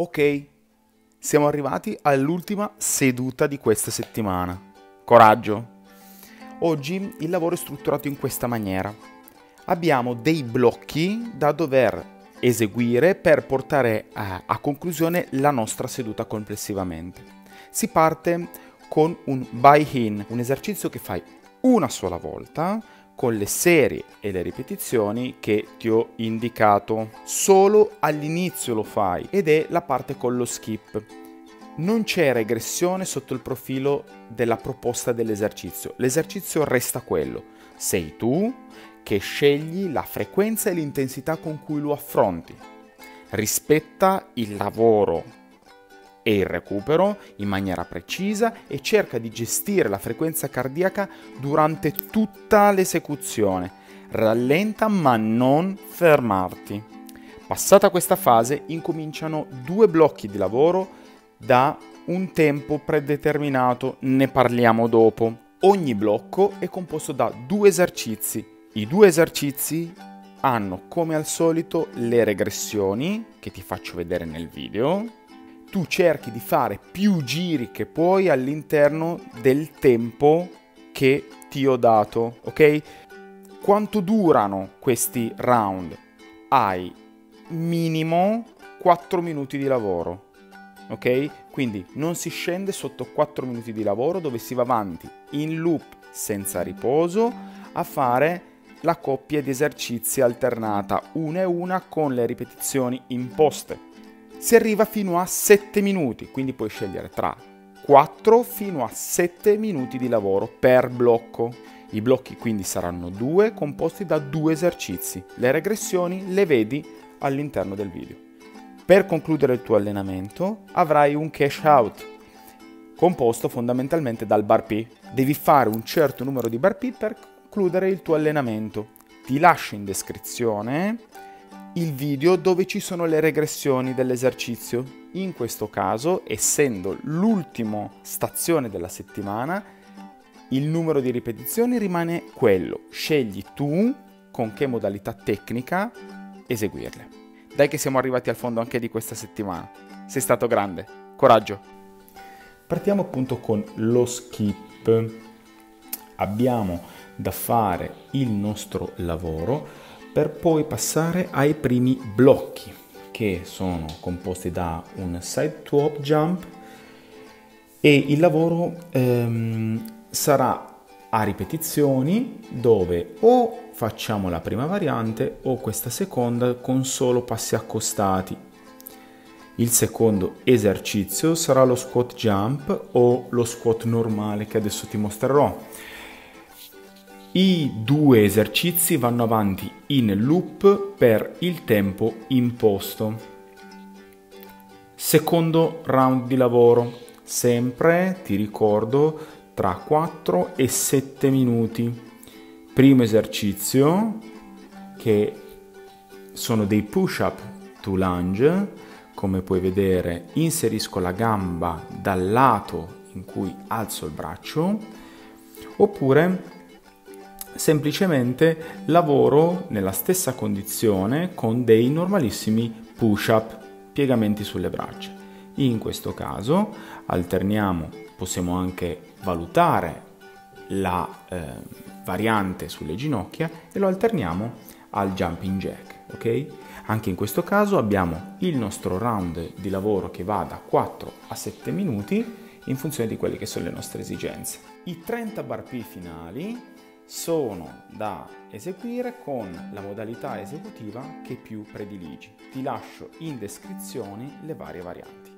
Ok, siamo arrivati all'ultima seduta di questa settimana. Coraggio! Oggi il lavoro è strutturato in questa maniera. Abbiamo dei blocchi da dover eseguire per portare a, a conclusione la nostra seduta complessivamente. Si parte con un buy-in, un esercizio che fai una sola volta con le serie e le ripetizioni che ti ho indicato. Solo all'inizio lo fai ed è la parte con lo skip. Non c'è regressione sotto il profilo della proposta dell'esercizio. L'esercizio resta quello. Sei tu che scegli la frequenza e l'intensità con cui lo affronti. Rispetta il lavoro e il recupero in maniera precisa e cerca di gestire la frequenza cardiaca durante tutta l'esecuzione. Rallenta ma non fermarti. Passata questa fase incominciano due blocchi di lavoro da un tempo predeterminato, ne parliamo dopo. Ogni blocco è composto da due esercizi. I due esercizi hanno come al solito le regressioni che ti faccio vedere nel video tu cerchi di fare più giri che puoi all'interno del tempo che ti ho dato, ok? Quanto durano questi round? Hai minimo 4 minuti di lavoro, ok? Quindi non si scende sotto 4 minuti di lavoro dove si va avanti in loop senza riposo a fare la coppia di esercizi alternata una e una con le ripetizioni imposte si arriva fino a 7 minuti, quindi puoi scegliere tra 4 fino a 7 minuti di lavoro per blocco. I blocchi quindi saranno due composti da due esercizi. Le regressioni le vedi all'interno del video. Per concludere il tuo allenamento avrai un cash out composto fondamentalmente dal bar P. Devi fare un certo numero di bar P per concludere il tuo allenamento. Ti lascio in descrizione il video dove ci sono le regressioni dell'esercizio. In questo caso, essendo l'ultima stazione della settimana, il numero di ripetizioni rimane quello. Scegli tu con che modalità tecnica eseguirle. Dai che siamo arrivati al fondo anche di questa settimana. Sei stato grande. Coraggio. Partiamo appunto con lo skip. Abbiamo da fare il nostro lavoro per poi passare ai primi blocchi che sono composti da un side to hop jump e il lavoro ehm, sarà a ripetizioni dove o facciamo la prima variante o questa seconda con solo passi accostati. Il secondo esercizio sarà lo squat jump o lo squat normale che adesso ti mostrerò. I due esercizi vanno avanti in loop per il tempo imposto. Secondo round di lavoro, sempre ti ricordo tra 4 e 7 minuti. Primo esercizio che sono dei push up to lunge, come puoi vedere inserisco la gamba dal lato in cui alzo il braccio, oppure semplicemente lavoro nella stessa condizione con dei normalissimi push-up, piegamenti sulle braccia. In questo caso alterniamo, possiamo anche valutare la eh, variante sulle ginocchia e lo alterniamo al jumping jack, ok? Anche in questo caso abbiamo il nostro round di lavoro che va da 4 a 7 minuti in funzione di quelle che sono le nostre esigenze. I 30 bar P finali sono da eseguire con la modalità esecutiva che più prediligi. Ti lascio in descrizione le varie varianti.